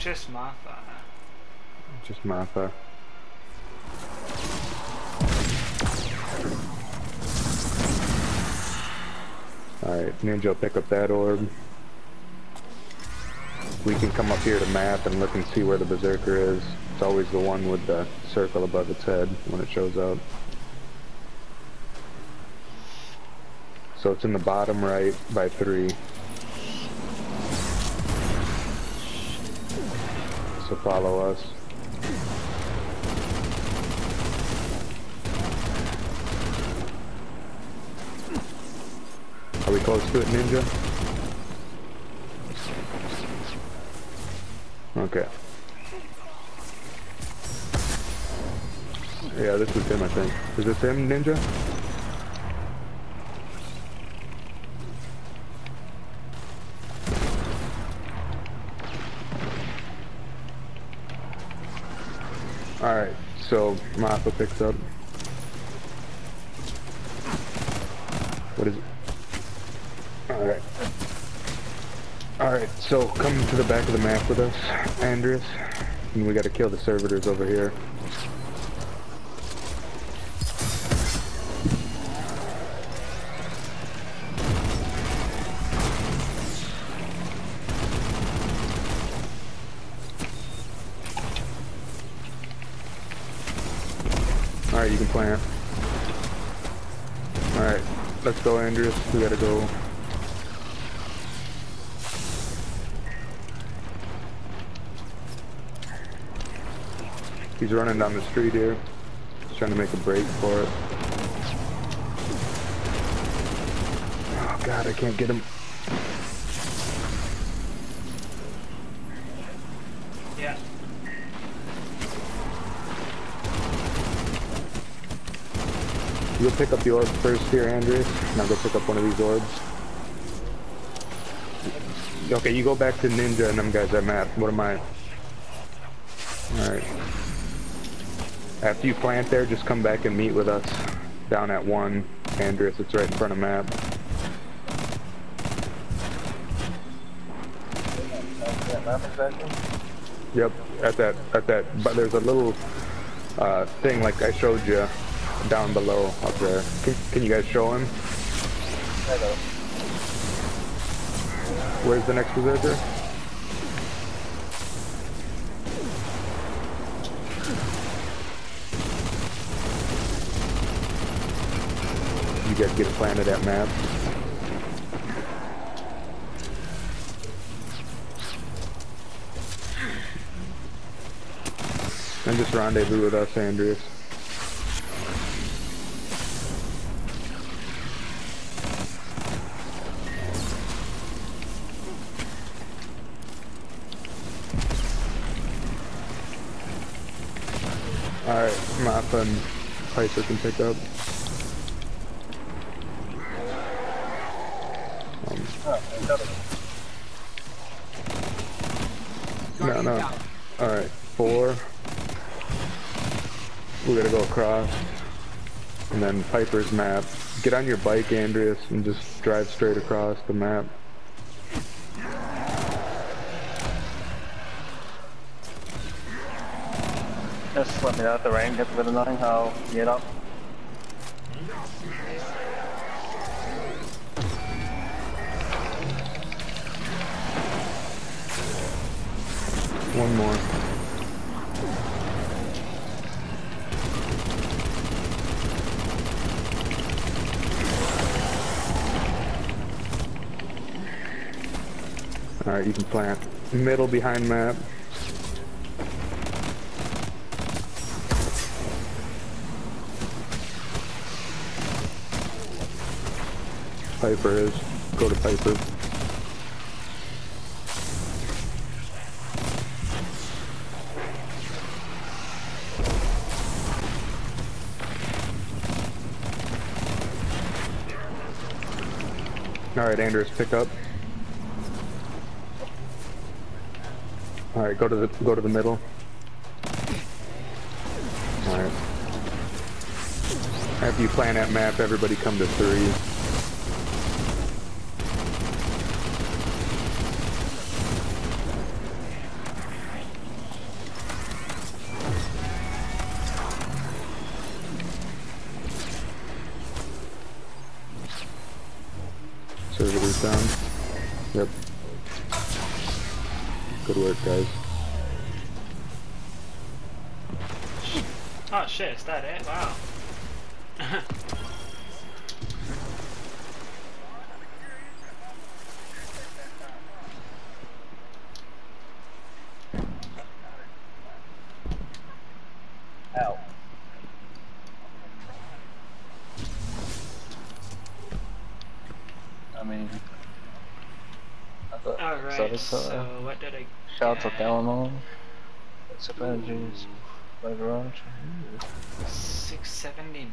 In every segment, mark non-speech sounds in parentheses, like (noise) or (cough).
Just Martha. Just Martha. Alright, Ninja pick up that orb. We can come up here to map and look and see where the Berserker is. It's always the one with the circle above its head when it shows up. So it's in the bottom right by three. So follow us. Are we close to it, Ninja? Okay. Yeah, this is him, I think. Is this him, Ninja? So Martha picks up. What is it? Alright. Alright, so come to the back of the map with us, Andreas. And we gotta kill the servitors over here. Andreas. We gotta go. He's running down the street here. He's trying to make a break for it. Oh god, I can't get him. Pick up the orb first here, Andreas, and I'll go pick up one of these orbs. Okay, you go back to Ninja and them guys at map. What am I? Alright. After you plant there, just come back and meet with us down at 1. Andreas, it's right in front of map. Yep, at that, at that, but there's a little uh, thing like I showed you down below up there. Can, can you guys show him? Hello. Where's the next berserker? You guys get planted at map. And just rendezvous with us, Andreas. Alright, map and Piper can pick up. Um, no, no. Alright, four. We gotta go across. And then Piper's map. Get on your bike, Andreas, and just drive straight across the map. Let me know the rain gets a bit annoying, I'll get up. One more. Alright, you can plant. Middle behind map. Piper is. Go to Piper. Alright, Andrews, pick up. Alright, go to the go to the middle. Alright. After you plan that map, everybody come to three. That it? Wow. Ow. I mean, Alright, so, so uh, what did I shout out to get? Eleanor, By Garage. 679.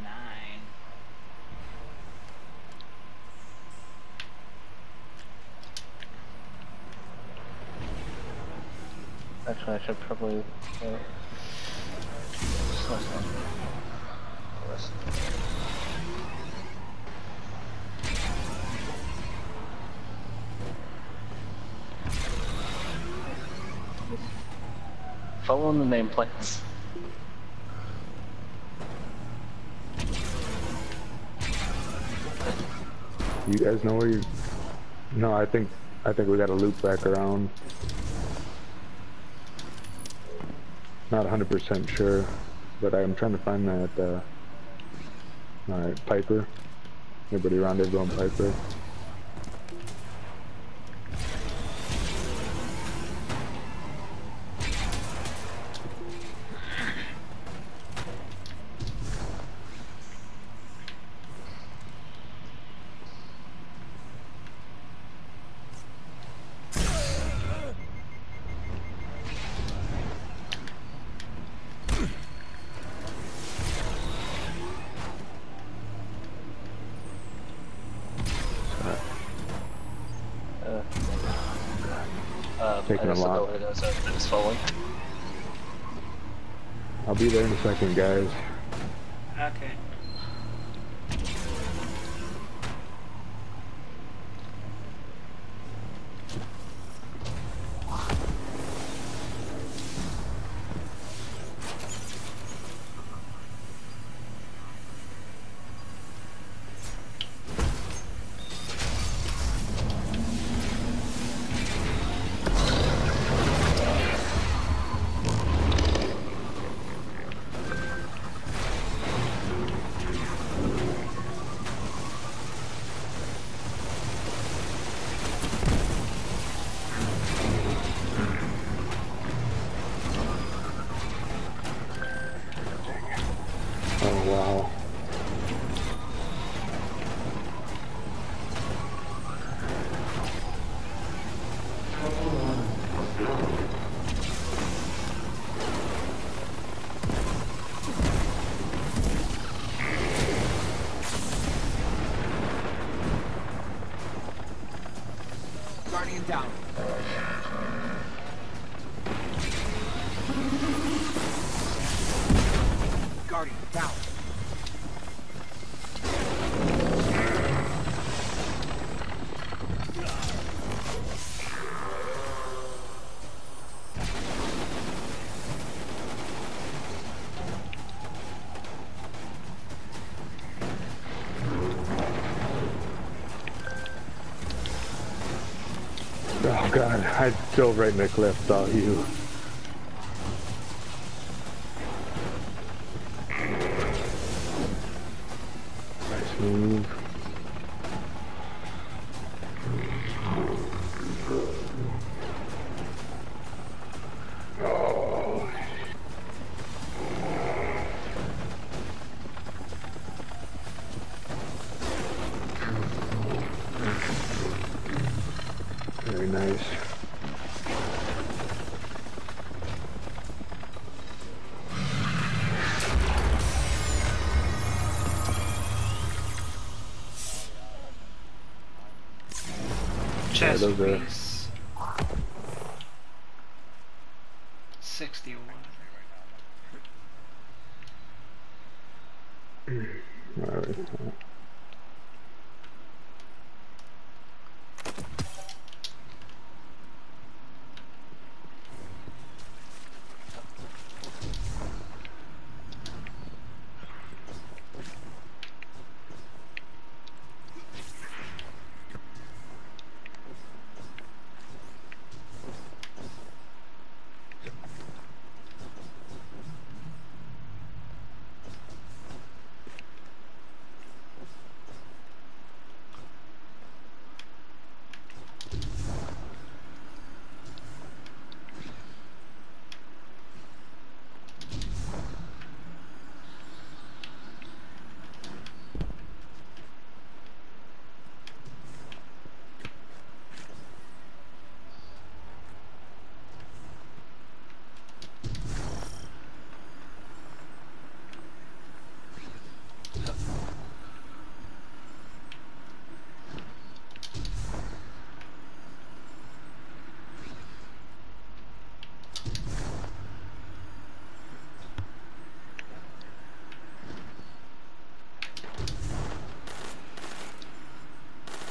Actually, I should probably. Uh. Rest. The nameplates. You guys know where you? No, I think I think we got to loop back around. Not 100% sure, but I'm trying to find that. Uh... All right, Piper. Everybody rendezvous on Piper. Second, guys. Oh god, I dove right in the cliff, saw you. Chest those are- piece. 61.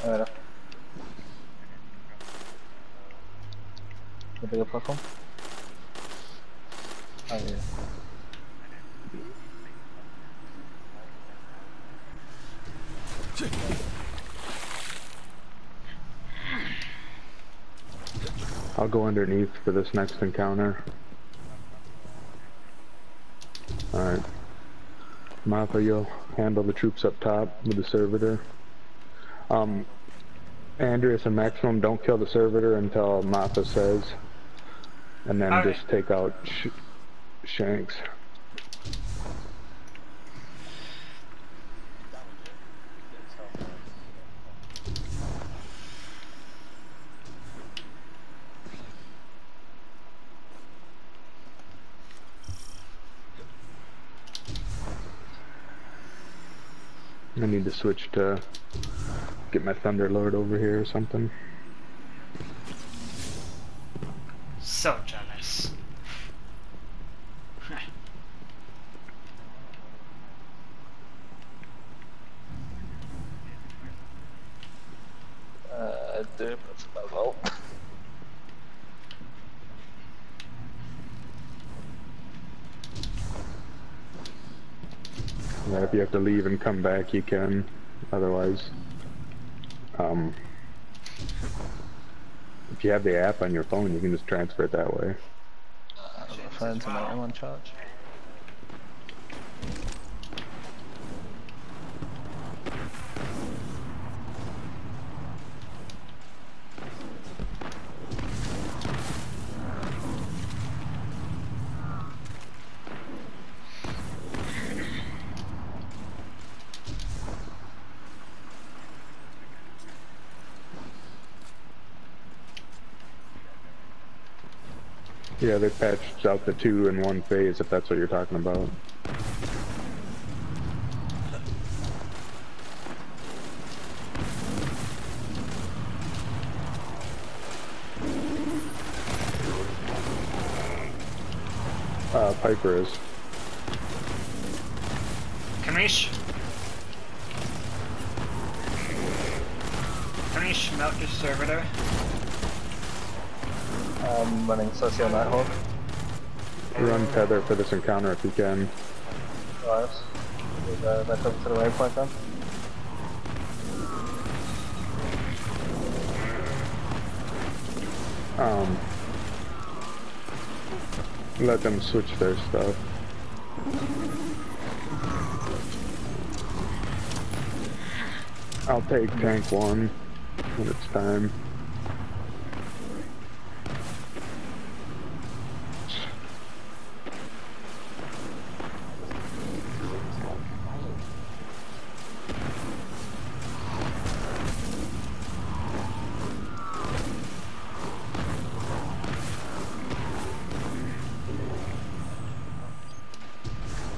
Alright. I'll go underneath for this next encounter. Alright. Martha, you'll handle the troops up top with the servitor. Um, Andreas and Maximum, don't kill the servitor until Martha says. And then Okay. just take out sh Shanks. I need to switch to get my Thunderlord over here or something. So jealous. Uh, dude, that's about well. Yeah, if you have to leave and come back, you can. Otherwise, um, if you have the app on your phone, you can just transfer it that way. Uh, phone's on my on charge. Yeah, they patched out the two in one phase, if that's what you're talking about. Uh, Piper is. Kamish. Kamish, melt your servitor. I'm running Socio Nighthawk. Run tether for this encounter if you can. Right. We go back up to the waypoint then. Um, let them switch their stuff. I'll take tank one when it's time.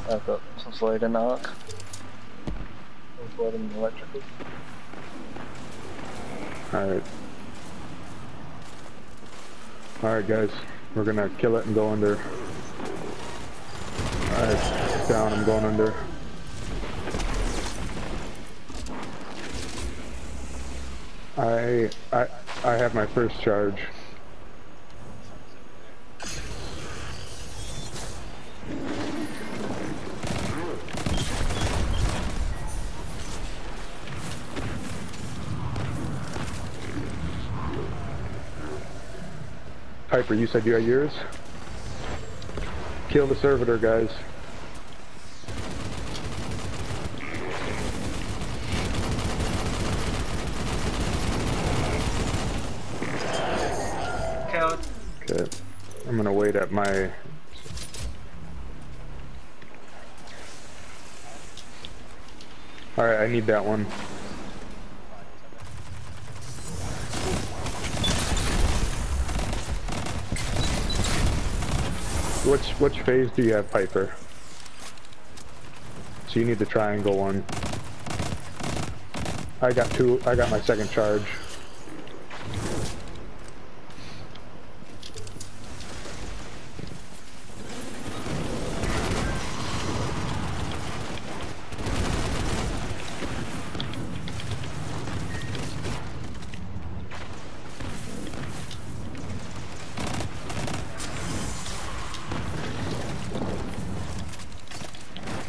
I've got some Slade in arc. Some Slade in electrical. Alright. Alright guys, we're gonna kill it and go under. Alright, down, I'm going under. I, I, I have my first charge. Piper, you said you had yours? Kill the servitor, guys. Killed. Okay. I'm gonna wait at my... Alright, I need that one. Which which phase do you have, Piper? So you need the triangle one. I got two. I got my second charge.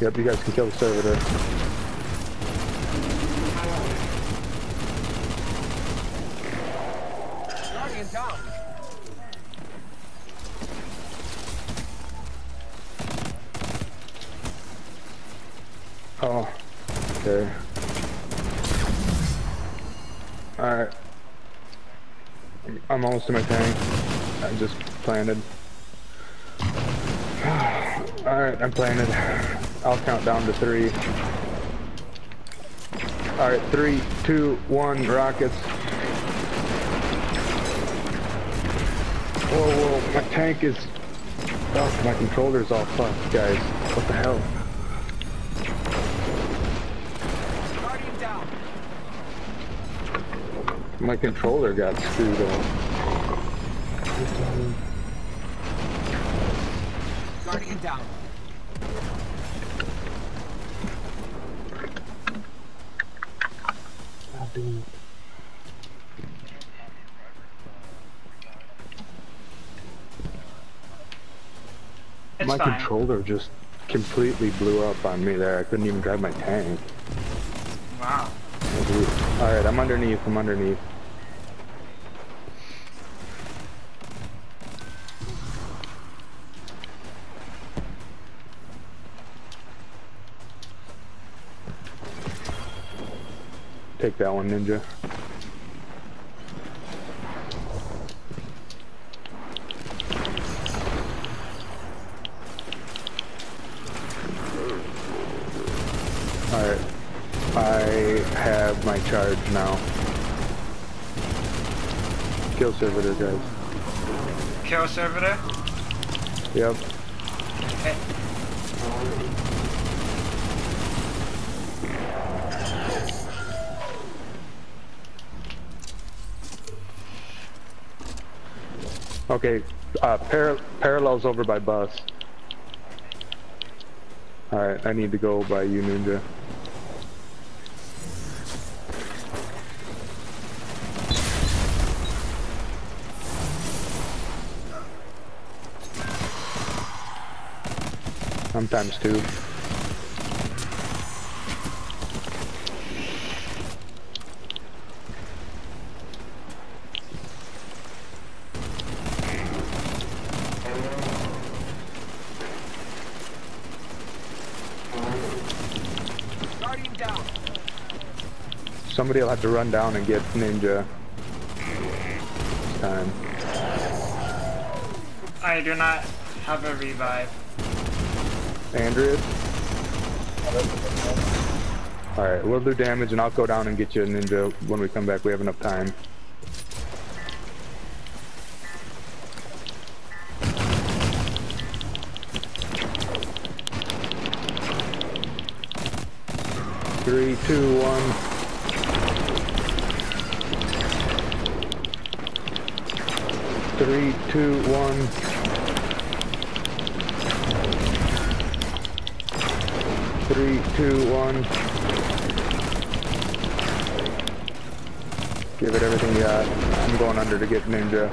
Yep, you guys can kill the server there. Oh, okay. Alright. I'm almost in my tank. I just planted. (sighs) Alright, I'm planted. I'll count down to three. Alright, three, two, one, rockets. Whoa, whoa, my tank is... Oh, my controller's all fucked, guys. What the hell? My controller got screwed up. Controller just completely blew up on me there. I couldn't even drive my tank. Wow. Alright, I'm underneath, I'm underneath. Take that one, Ninja. Alright. I have my charge now. Kill servitor, guys. Kill servitor. Yep. Okay. Okay, uh, par parallels over by bus. Alright, I need to go by you, Ninja. Sometimes two. Somebody will have to run down and get Ninja. This time. I do not have a revive. Andreas? Alright, we'll do damage and I'll go down and get you a ninja when we come back. We have enough time. Three, two, one. Three, two, one. Three, two, one. Give it everything you got. I'm going under to get ninja.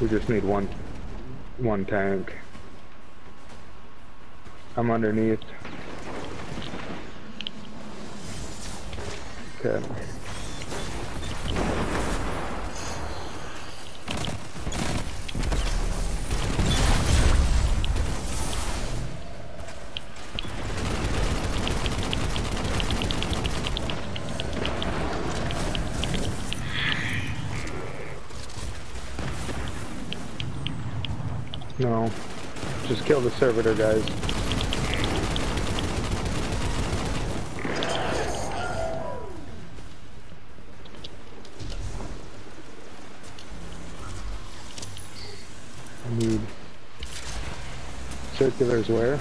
We just need one, one tank. I'm underneath. Okay. Kill the servitor, guys. I need circulars where?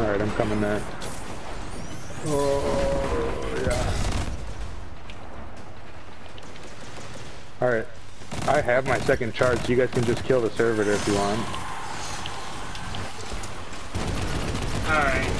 Alright, I'm coming there. Oh, yeah. Alright. I have my second charge. You guys can just kill the servitor if you want. Alright.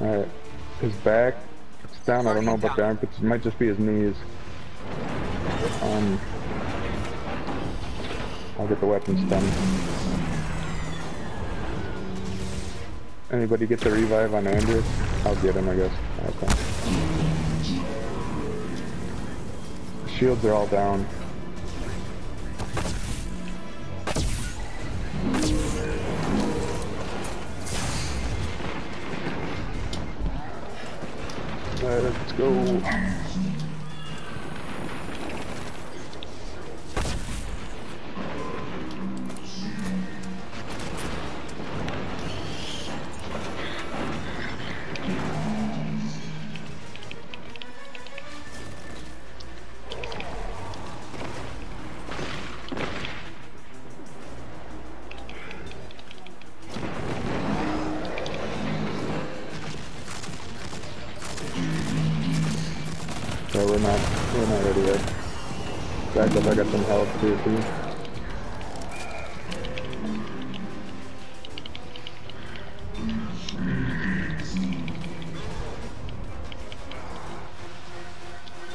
Alright. His back, it's down, I don't know about the armpits, it might just be his knees. Um, I'll get the weapons done. Anybody get the revive on Andrew? I'll get him, I guess. Okay. Shields are all down. Let's go. Not, we're not ready yet. Back up, I got some health too.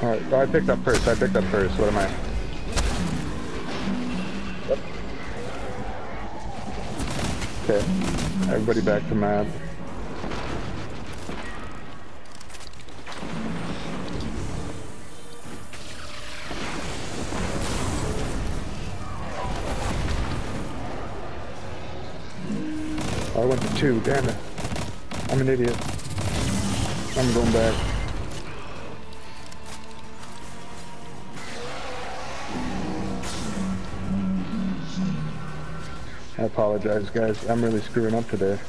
Alright, I picked up first, I picked up first, what am I? Okay, everybody back to map. Damn it. I'm an idiot. I'm going back. I apologize, guys. I'm really screwing up today.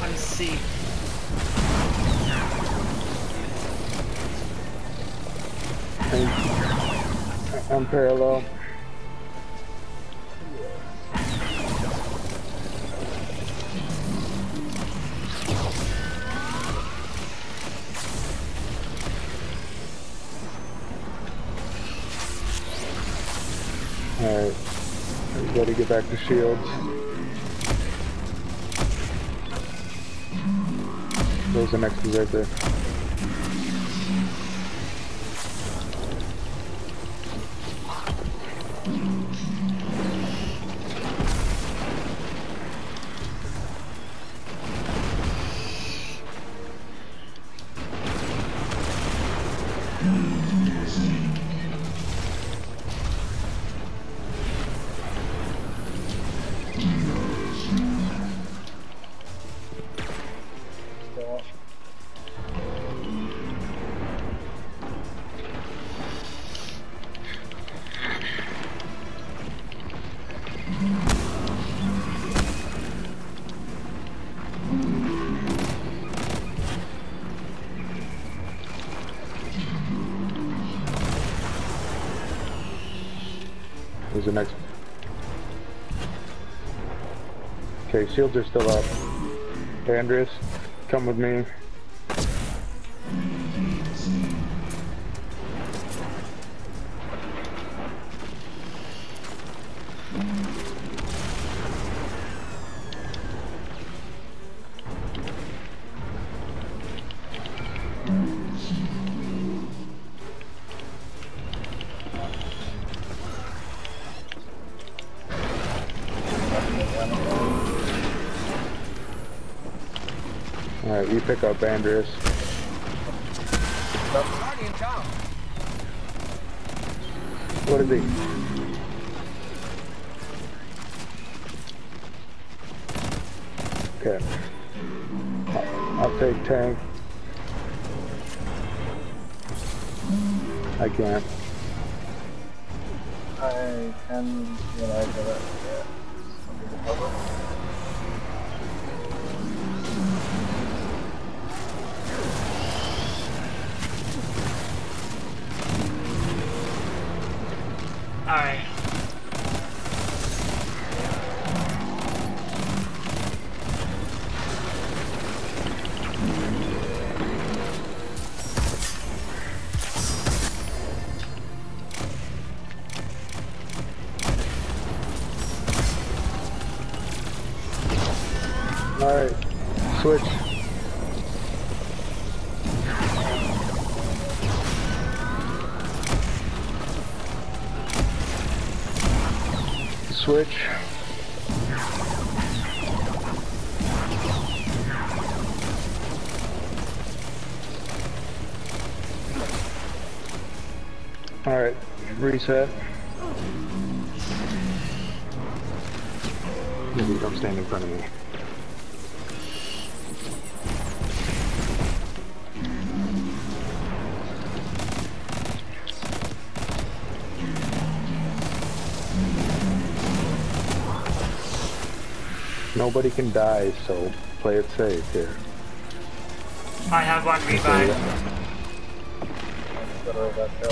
I'm C. I'm, I'm parallel. Alright. Everybody get back to shields. There's the next one right there. Okay, shields are still up. Hey, Andreas, come with me. Alright, you pick up Andreas. What is he? Okay. I'll- take tank. I can't. I can, you know, get. Yeah. Alright. Switch. Alright, reset. Maybe don't stand in front of me. Nobody can die, so play it safe here. I have one revive. Better of that hill.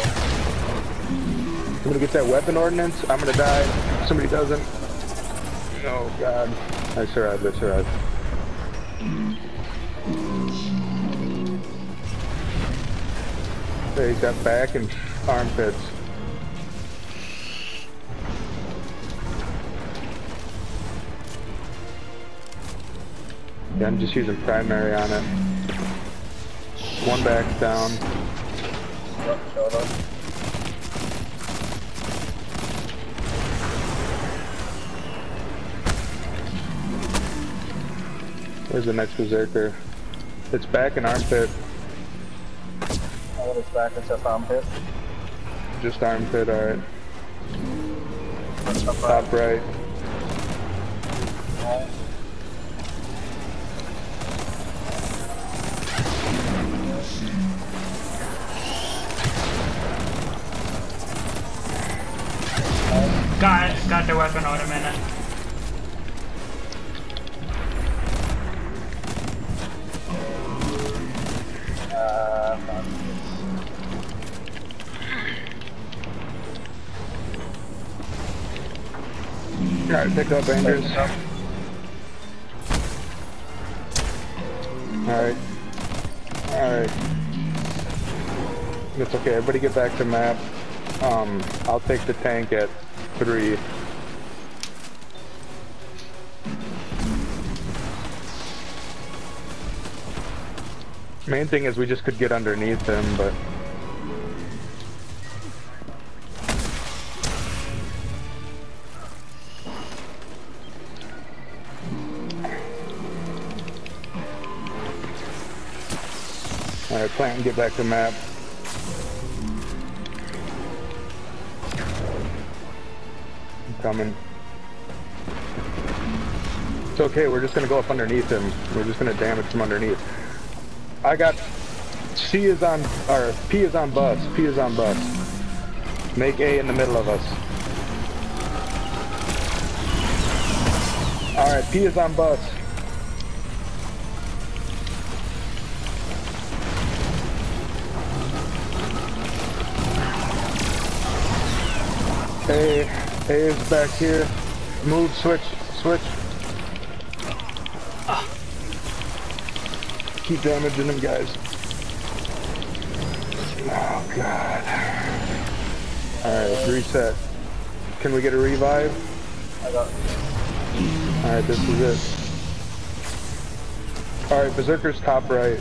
Somebody gets that weapon ordinance, I'm gonna die. Somebody doesn't. Oh god. I survived, I survived. He's got back and armpits. Yeah, I'm just using primary on it. One back down. Yep, showed up. Where's the next berserker? It's back in armpit. Of his back is just armpit. Just armpit, alright. Top right. Weapon ornament. Uh, fuck. Alright, pick up Andrews. Alright. Alright. It's okay, everybody get back to map. Um, I'll take the tank at three. Main thing is we just could get underneath him, but... Alright, plant and get back to map. I'm coming. It's okay, we're just gonna go up underneath him. We're just gonna damage from underneath. I got C is on or P is on bus. P is on bus. Make A in the middle of us. Alright, P is on bus. A, A is back here. Move, switch, switch. Keep damaging them guys. Oh god. Alright, reset. Can we get a revive? I got. Alright, this is it. Alright, Berserker's top right.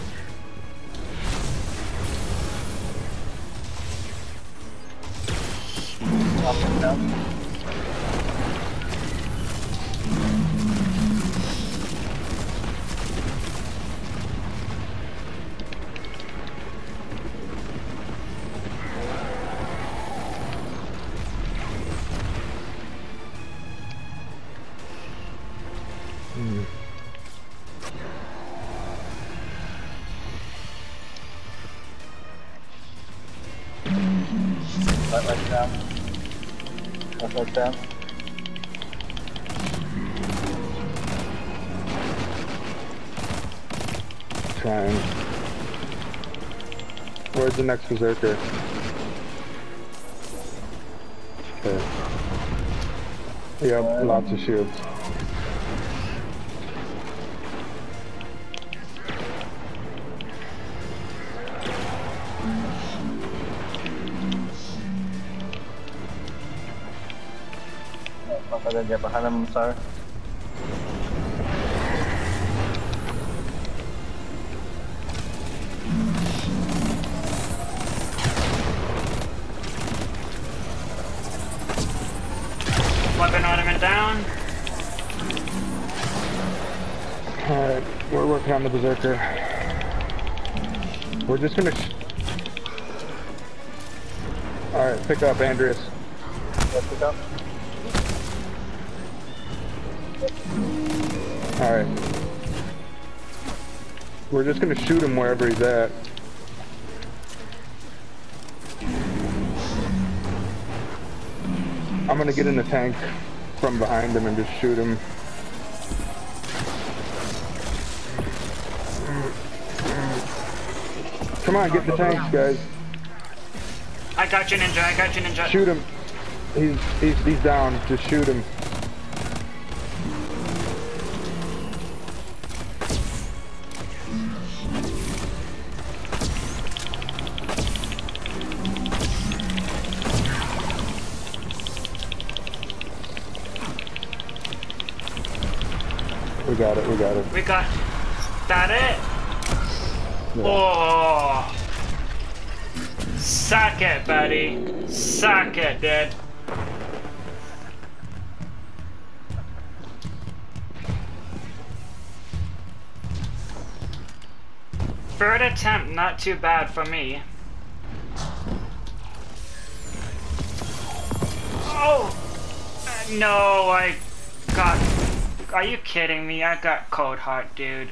Where's the next Berserker? Okay. Yep, lots of shields. If I can get behind Berserker. We're just gonna Alright, pick up Andreas. Pick up. Alright. We're just gonna shoot him wherever he's at. I'm gonna get in the tank from behind him and just shoot him. Come on, get the tanks, guys. I got you, ninja. I got you, ninja. Shoot him. He's he's he's down. Just shoot him. We got it. We got it. We got Suck it, dude. Third attempt, not too bad for me. Oh! Uh, No, I got... Are you kidding me? I got Coldheart, dude.